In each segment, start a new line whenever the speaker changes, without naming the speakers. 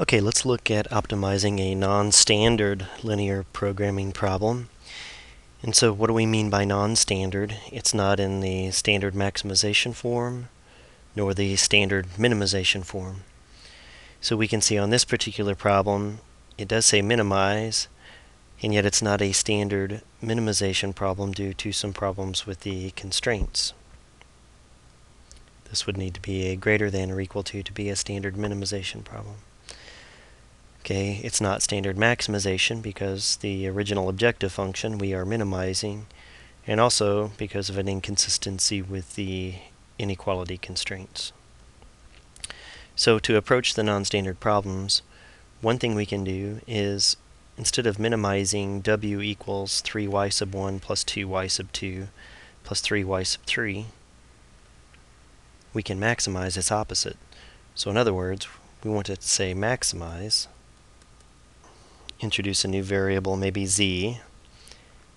Okay, let's look at optimizing a non-standard linear programming problem. And so what do we mean by non-standard? It's not in the standard maximization form, nor the standard minimization form. So we can see on this particular problem, it does say minimize, and yet it's not a standard minimization problem due to some problems with the constraints. This would need to be a greater than or equal to to be a standard minimization problem. Okay, it's not standard maximization because the original objective function we are minimizing, and also because of an inconsistency with the inequality constraints. So to approach the non-standard problems, one thing we can do is instead of minimizing w equals 3y sub 1 plus 2y sub 2 plus 3y sub 3, we can maximize its opposite. So in other words, we want to say maximize introduce a new variable, maybe z,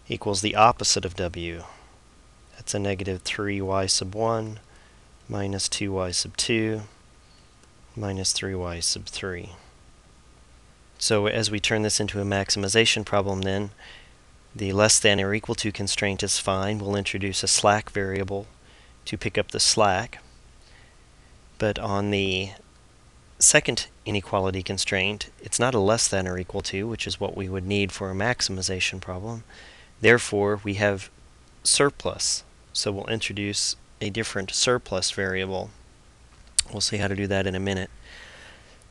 equals the opposite of w. That's a negative 3y sub 1 minus 2y sub 2 minus 3y sub 3. So as we turn this into a maximization problem then, the less than or equal to constraint is fine. We'll introduce a slack variable to pick up the slack. But on the second inequality constraint, it's not a less than or equal to, which is what we would need for a maximization problem. Therefore, we have surplus. So we'll introduce a different surplus variable. We'll see how to do that in a minute.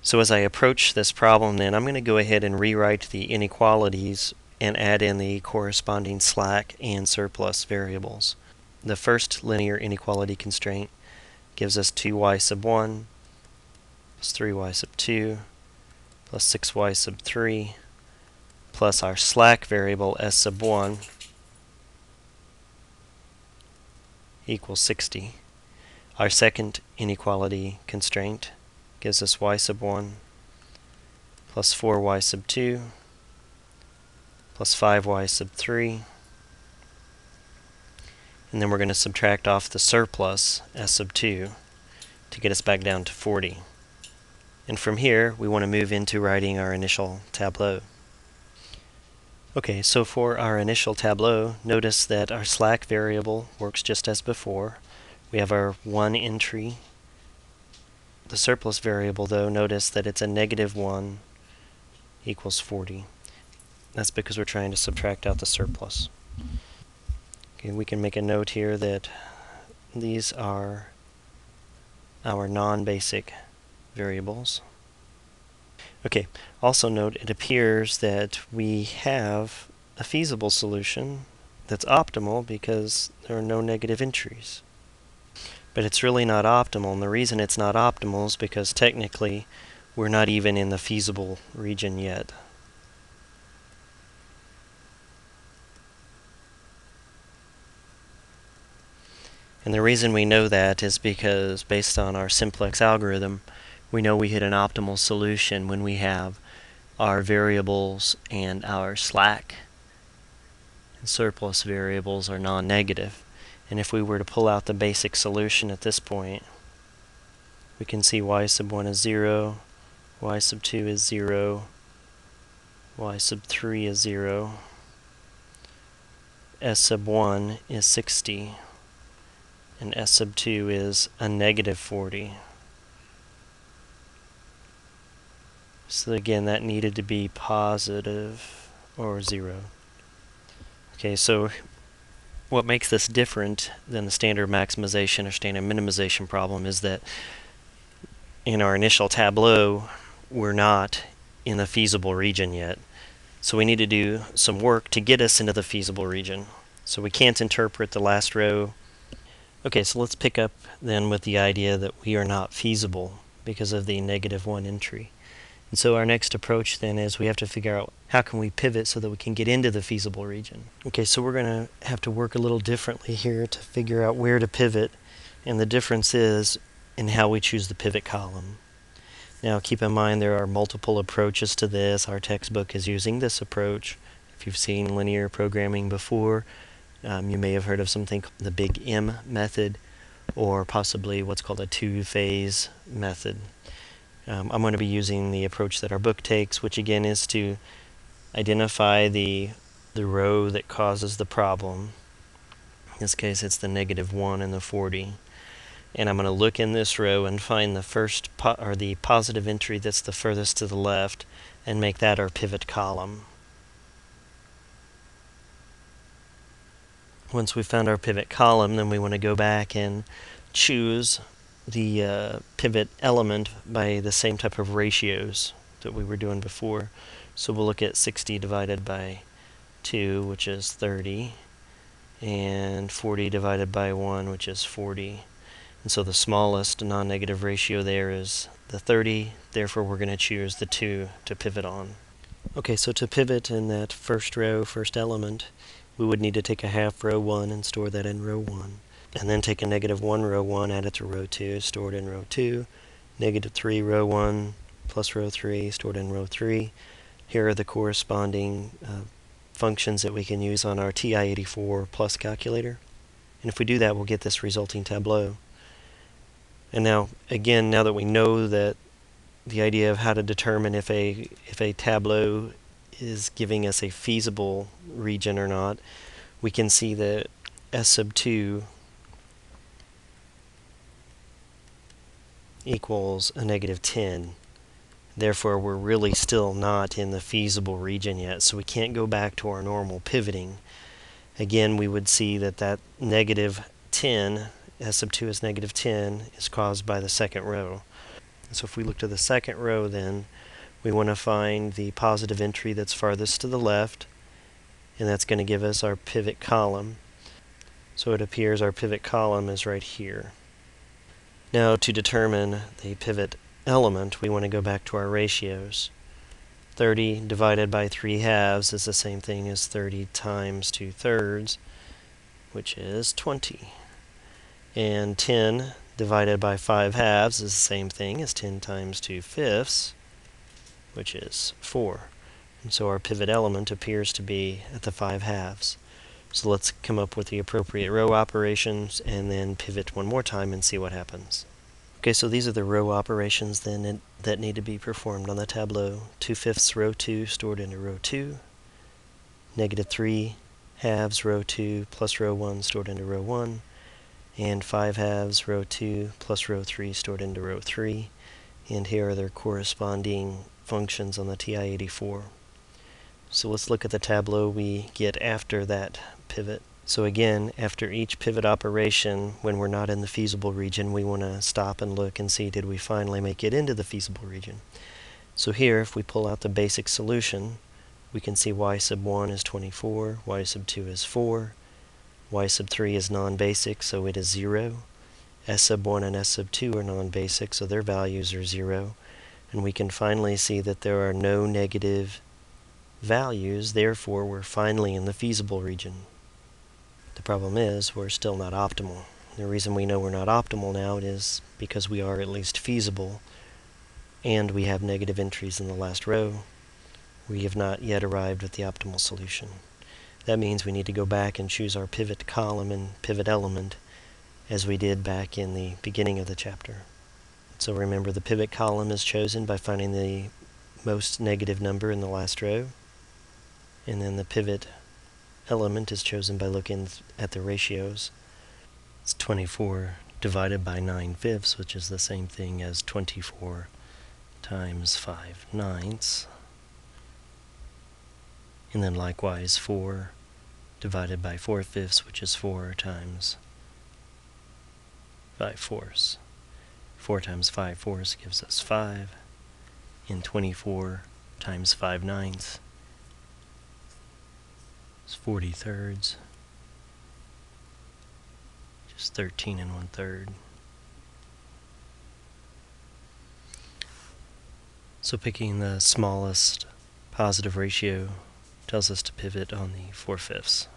So as I approach this problem then, I'm going to go ahead and rewrite the inequalities and add in the corresponding slack and surplus variables. The first linear inequality constraint gives us 2y sub 1 plus 3y sub 2 plus 6y sub 3 plus our slack variable s sub 1 equals 60. Our second inequality constraint gives us y sub 1 plus 4y sub 2 plus 5y sub 3 and then we're going to subtract off the surplus s sub 2 to get us back down to 40. And from here, we want to move into writing our initial tableau. Okay, so for our initial tableau, notice that our slack variable works just as before. We have our one entry. The surplus variable, though, notice that it's a negative 1 equals 40. That's because we're trying to subtract out the surplus. Okay, we can make a note here that these are our non-basic variables. Okay, also note it appears that we have a feasible solution that's optimal because there are no negative entries. But it's really not optimal, and the reason it's not optimal is because technically we're not even in the feasible region yet. And the reason we know that is because based on our simplex algorithm, we know we hit an optimal solution when we have our variables and our slack and surplus variables are non-negative. And if we were to pull out the basic solution at this point, we can see y sub 1 is 0, y sub 2 is 0, y sub 3 is 0, s sub 1 is 60, and S sub 2 is a negative 40. So again, that needed to be positive or 0. Okay, so what makes this different than the standard maximization or standard minimization problem is that in our initial tableau, we're not in the feasible region yet. So we need to do some work to get us into the feasible region. So we can't interpret the last row Okay, so let's pick up then with the idea that we are not feasible because of the negative one entry. And so our next approach then is we have to figure out how can we pivot so that we can get into the feasible region. Okay, so we're going to have to work a little differently here to figure out where to pivot. And the difference is in how we choose the pivot column. Now keep in mind there are multiple approaches to this. Our textbook is using this approach. If you've seen linear programming before, um, you may have heard of something called the Big M method or possibly what's called a two-phase method. Um, I'm going to be using the approach that our book takes, which again is to identify the, the row that causes the problem. In this case, it's the negative 1 and the 40. And I'm going to look in this row and find the first or the positive entry that's the furthest to the left and make that our pivot column. Once we've found our pivot column, then we want to go back and choose the uh, pivot element by the same type of ratios that we were doing before. So we'll look at 60 divided by 2, which is 30, and 40 divided by 1, which is 40. And so the smallest non-negative ratio there is the 30, therefore we're going to choose the 2 to pivot on. Okay, so to pivot in that first row, first element, we would need to take a half row 1 and store that in row 1 and then take a negative 1 row 1, add it to row 2, stored in row 2, negative 3 row 1 plus row 3, stored in row 3. Here are the corresponding uh, functions that we can use on our TI-84 plus calculator. And if we do that, we'll get this resulting tableau. And now, again, now that we know that the idea of how to determine if a if a tableau is giving us a feasible region or not, we can see that S sub 2 equals a negative 10. Therefore, we're really still not in the feasible region yet, so we can't go back to our normal pivoting. Again, we would see that that negative 10, S sub 2 is negative 10, is caused by the second row. So if we look to the second row then, we want to find the positive entry that's farthest to the left, and that's going to give us our pivot column. So it appears our pivot column is right here. Now to determine the pivot element, we want to go back to our ratios. 30 divided by 3 halves is the same thing as 30 times 2 thirds, which is 20. And 10 divided by 5 halves is the same thing as 10 times 2 fifths, which is 4. And so our pivot element appears to be at the 5 halves. So let's come up with the appropriate row operations and then pivot one more time and see what happens. Okay, so these are the row operations then that need to be performed on the tableau. 2 fifths row 2 stored into row 2. Negative 3 halves row 2 plus row 1 stored into row 1. And 5 halves row 2 plus row 3 stored into row 3. And here are their corresponding functions on the TI-84. So let's look at the tableau we get after that pivot. So again, after each pivot operation, when we're not in the feasible region, we want to stop and look and see did we finally make it into the feasible region. So here, if we pull out the basic solution, we can see y sub 1 is 24, y sub 2 is 4, y sub 3 is non-basic, so it is 0. S sub 1 and S sub 2 are non-basic, so their values are 0. And we can finally see that there are no negative values, therefore we're finally in the feasible region. The problem is we're still not optimal. The reason we know we're not optimal now is because we are at least feasible and we have negative entries in the last row. We have not yet arrived at the optimal solution. That means we need to go back and choose our pivot column and pivot element as we did back in the beginning of the chapter. So remember the pivot column is chosen by finding the most negative number in the last row and then the pivot element is chosen by looking at the ratios. It's 24 divided by 9 fifths, which is the same thing as 24 times 5 ninths. And then likewise 4 divided by 4 fifths, which is 4 times 5 fourths. 4 times 5 fourths gives us 5, and 24 times 5 ninths 40 thirds. Just 13 and one third. So picking the smallest positive ratio tells us to pivot on the 4 fifths.